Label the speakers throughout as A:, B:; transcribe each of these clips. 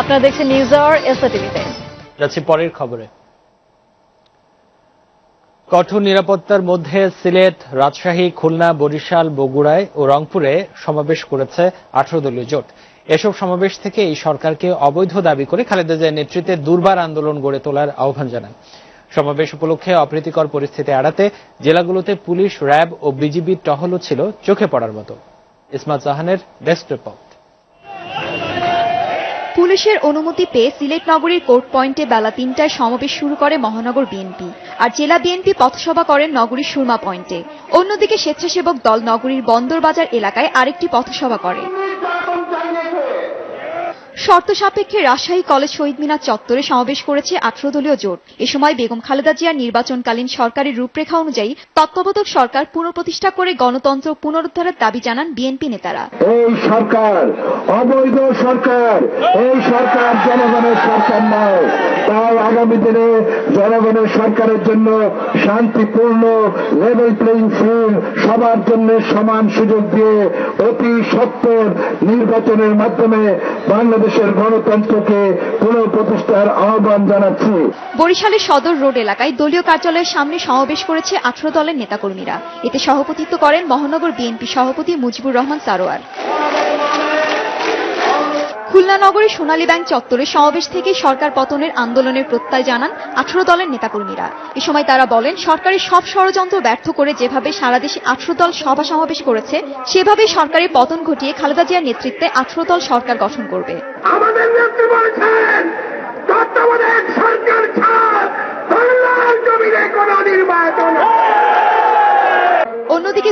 A: আপনারা দেখছেন news hour এসআ টিভিতে
B: যাচ্ছি পরের খবরে। কঠোর নিরাপত্তার মধ্যে সিলেট, রাজশাহী, খুলনা, বরিশাল, বগুড়ায় ও রংপুরে সমাবেশ করেছে আঠারো দলীয় জোট। এসব সমাবেশ থেকে এই সরকারকে অবৈধ দাবি করে খালেদা জিয়ার নেতৃত্বে দুর্বার আন্দোলন গড়ে তোলার আহ্বান জানান। সমাবেশ উপলক্ষে অপ্রীতিকর পরিস্থিতি এড়াতে জেলাগুলোতে পুলিশ, র্যাব ও বিজিবির টহলও ছিল চোখে পড়ার মতো। ইসমাত জাহানের ডেস্ক রিপোর্ট।
C: পুলিশের অনুমতি পেয়ে সিলেট নগরীর কোর্ট পয়েন্টে বেলা তিনটায় সমাবেশ শুরু করে মহানগর বিএনপি। আর জেলা বিএনপি পথসভা করেন নগরীর সুরমা পয়েন্টে। অন্যদিকে স্বেচ্ছাসেবক দল নগরীর বন্দরবাজার এলাকায় আরেকটি পথসভা করে। শর্ত সাপেক্ষে রাজশাহী কলেজ শহীদ মিনার চত্বরে সমাবেশ করেছে আঠারো দলীয় জোট। এ সময় বেগম খালেদা জিয়ার নির্বাচনকালীন সরকারের রূপরেখা অনুযায়ী তত্ত্বাবধায়ক সরকার পুনঃপ্রতিষ্ঠা করে গণতন্ত্র পুনরুদ্ধারের দাবি জানান বিএনপি নেতারা।
D: এই সরকার অবৈধ সরকার, এই সরকার জনগণের সরকার নয়। তাই আগামী দিনে জনগণের সরকারের জন্য শান্তিপূর্ণ লেভেল প্লেইং ফিল্ড সবার জন্য সমান সুযোগ দিয়ে অতি সত্তর নির্বাচনের মাধ্যমে বাংলাদেশের গণতন্ত্রকে পুনঃপ্রতিষ্ঠার আহ্বান জানাচ্ছি।
C: বরিশালের সদর রোড এলাকায় দলীয় কার্যালয়ের সামনে সমাবেশ করেছে আঠারো দলের নেতাকর্মীরা। এতে সভাপতিত্ব করেন মহানগর বিএনপি সভাপতি মুজিবুর রহমান সারোয়ার। খুলনা নগরে সোনালী ব্যাংক চত্বরে সমাবেশ থেকে সরকার পতনের আন্দোলনের প্রত্যয় জানান আঠারো দলের নেতাকর্মীরা। এ সময় তারা বলেন, সরকারের সব ষড়যন্ত্র ব্যর্থ করে যেভাবে সারা দেশে আঠারো দল সভা সমাবেশ করেছে, সেভাবে সরকারের পতন ঘটিয়ে খালেদা জিয়ার নেতৃত্বে আঠারো দল সরকার গঠন করবে।
D: আমাদের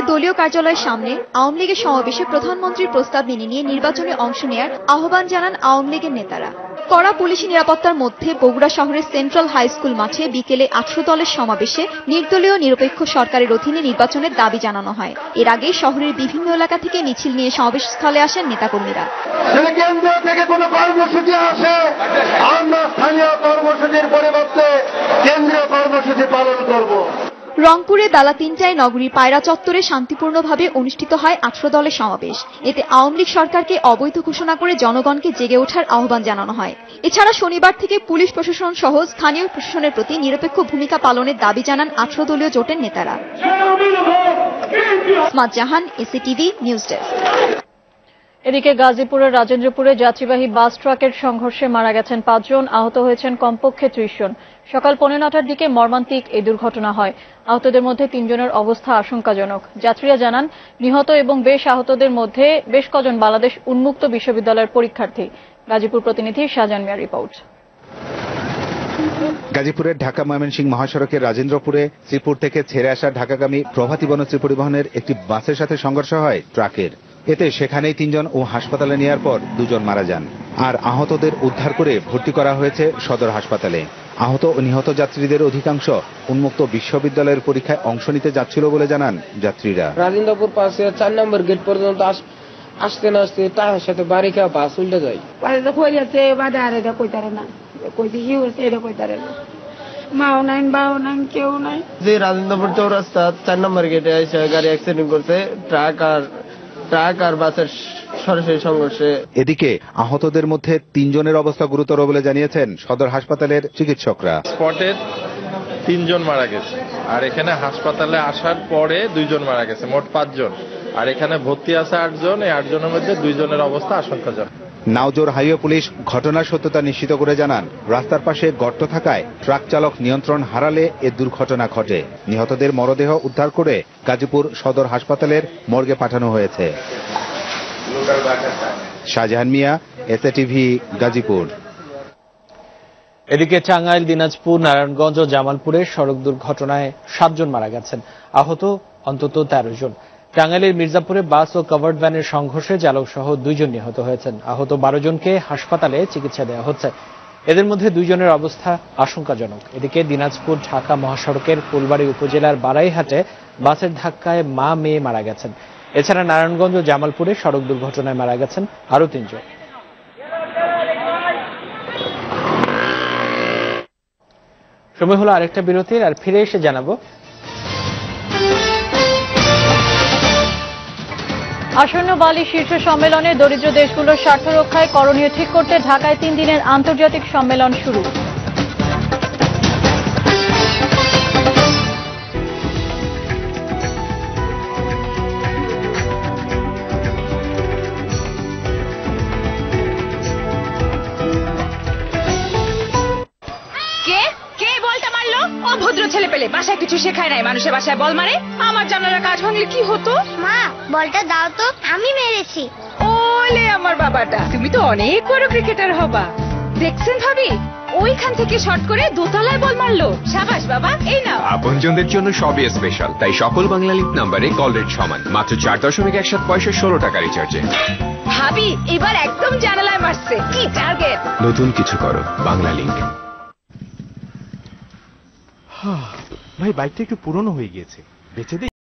C: দলীয় কার্যালয়ের সামনে আওয়ামী লীগের সমাবেশে প্রধানমন্ত্রীর প্রস্তাব মেনে নিয়ে নির্বাচনে অংশ নেয়ার আহ্বান জানান আওয়ামী লীগের নেতারা। কড়া পুলিশি নিরাপত্তার মধ্যে বগুড়া শহরের সেন্ট্রাল হাই স্কুল মাঠে বিকেলে আঠারো দলের সমাবেশে নির্দলীয় নিরপেক্ষ সরকারের অধীনে নির্বাচনের দাবি জানানো হয়। এর আগে শহরের বিভিন্ন এলাকা থেকে মিছিল নিয়ে সমাবেশ স্থলে আসেন নেতাকর্মীরা।
D: কর্মসূচির পরিবর্তে কেন্দ্রীয় কর্মসূচি পালন করব।
C: রংপুরে বেলা তিনটায় নগরীর পায়রা চত্বরে শান্তিপূর্ণভাবে অনুষ্ঠিত হয় আঠারো দলের সমাবেশ। এতে আওয়ামী লীগ সরকারকে অবৈধ ঘোষণা করে জনগণকে জেগে ওঠার আহ্বান জানানো হয়। এছাড়া শনিবার থেকে পুলিশ প্রশাসন সহ স্থানীয় প্রশাসনের প্রতি নিরপেক্ষ ভূমিকা পালনের দাবি জানান আঠারো দলীয় জোটের নেতারা। Jahan SA TV news desk.
A: এদিকে গাজীপুরের রাজেন্দ্রপুরে যাত্রীবাহী বাস ট্রাকের সংঘর্ষে মারা গেছেন পাঁচজন, আহত হয়েছেন কমপক্ষে ত্রিশ জন। সকাল পৌনে নটার দিকে মর্মান্তিক এই দুর্ঘটনা হয়। আহতদের মধ্যে তিনজনের অবস্থা আশঙ্কাজনক। যাত্রীরা জানান, নিহত এবং বেশ আহতদের মধ্যে বেশ কজন বাংলাদেশ উন্মুক্ত বিশ্ববিদ্যালয়ের পরীক্ষার্থী। গাজীপুর প্রতিনিধি শাহজান মিয়া রিপোর্ট।
E: গাজীপুরের ঢাকা ময়মনসিংহ মহাসড়কের রাজেন্দ্রপুরে শ্রীপুর থেকে ছেড়ে আসা ঢাকাগামী প্রভাতী বনশ্রী পরিবহনের একটি বাসের সাথে সংঘর্ষ হয় ট্রাকের। এতে সেখানেই তিনজন ও হাসপাতালে নেওয়ার পর দুজন মারা যান। আর আহতদের উদ্ধার করে ভর্তি করা হয়েছে সদর হাসপাতালে। আহত ও নিহত যাত্রীদের অধিকাংশ উন্মুক্ত বিশ্ববিদ্যালয়ের পরীক্ষায় অংশ নিতে যাচ্ছিল বলে জানান যাত্রীরা।
F: রাজেন্দ্রপুর পাশে চার নম্বর গেট পর্যন্ত আসতে না আসতে তার সাথে বাড়ি খাওয়া বাস উল্টে যায়।
G: না। মাও নাই বাও নাই কেউ নাই।
H: যে রাজেন্দ্রপুর চৌরাস্তা চার নম্বর গেটে এসে গাড়ি অ্যাক্সিডেন্ট করছে ট্রাক আর ট্রাক আর বাসের সরাসরি সংঘর্ষে
E: এদিকে আহতদের মধ্যে তিনজনের অবস্থা গুরুতর বলে জানিয়েছেন সদর হাসপাতালের চিকিৎসকরা।
I: স্পটের তিনজন মারা গেছে। আর এখানে হাসপাতালে আসার পরে দুইজন মারা গেছে মোট পাঁচজন। আর এখানে ভর্তি আছে আটজন এই আটজনের মধ্যে দুইজনের অবস্থা আশঙ্কাজনক।
E: নাওজোর হাইওয়ে পুলিশ ঘটনার সত্যতা নিশ্চিত করে জানান, রাস্তার পাশে গর্ত থাকায় ট্রাক চালক নিয়ন্ত্রণ হারালে এ দুর্ঘটনা ঘটে। নিহতদের মরদেহ উদ্ধার করে গাজীপুর সদর হাসপাতালের মর্গে পাঠানো হয়েছে। Shahjahan Mia SA TV Gazipur.
B: এদিকে টাঙ্গাইল, দিনাজপুর, নারায়ণগঞ্জ ও জামালপুরে সড়ক দুর্ঘটনায় সাতজন মারা গেছেন। আহত অন্তত তেরো জন। টাঙ্গাইলের মির্জাপুরে বাস ও কভার্ড ভ্যানের সংঘর্ষে চালক সহ দুইজন নিহত হয়েছেন। আহত বারো জনকে হাসপাতালে চিকিৎসা দেওয়া হচ্ছে। এদের মধ্যে দুইজনের অবস্থা আশঙ্কাজনক। এদিকে দিনাজপুর, ঢাকা মহাসড়কের ফুলবাড়ি উপজেলার বারাইহাটে বাসের ধাক্কায় মা মেয়ে মারা গেছেন। এছাড়া নারায়ণগঞ্জ ও জামালপুরে সড়ক দুর্ঘটনায় মারা গেছেন আরও তিনজন। সময় হলো আরেকটা বিরতির, আর ফিরে এসে জানাব
A: আসন্ন বালি শীর্ষ সম্মেলনে দরিদ্র দেশগুলোর স্বার্থ রক্ষায় করণীয় ঠিক করতে ঢাকায় তিন দিনের আন্তর্জাতিক সম্মেলন শুরু।
J: বাসায় কিছু শেখায় নাই মানুষের বাসায় বল মারে। আমার জানালা কাজ ভাঙলে কি হতো?
K: মা বলটা দাও তো আমি মেরেছি।
J: ওলে আমার বাবাটা তুমি তো অনেক বড় ক্রিকেটার হবা। দেখছেন ভাবি? ওইখান থেকে শর্ট করে দোতলায় বল মারলো। সাবাস বাবা এই নাও।
L: আপনজনদের জন্য সবই স্পেশাল তাই সকল বাংলা লিঙ্ক নাম্বারে কল রেট সমান মাত্র চার দশমিক এক সাত পয়সা ষোলো টাকা রিচার্জে
J: ভাবি এবার একদম জানালায় মারছে কি টার্গেট
L: নতুন কিছু করো বাংলা লিঙ্ক
M: ভাই বাইকটা একটু পুরনো হয়ে গিয়েছে। বেচে দিই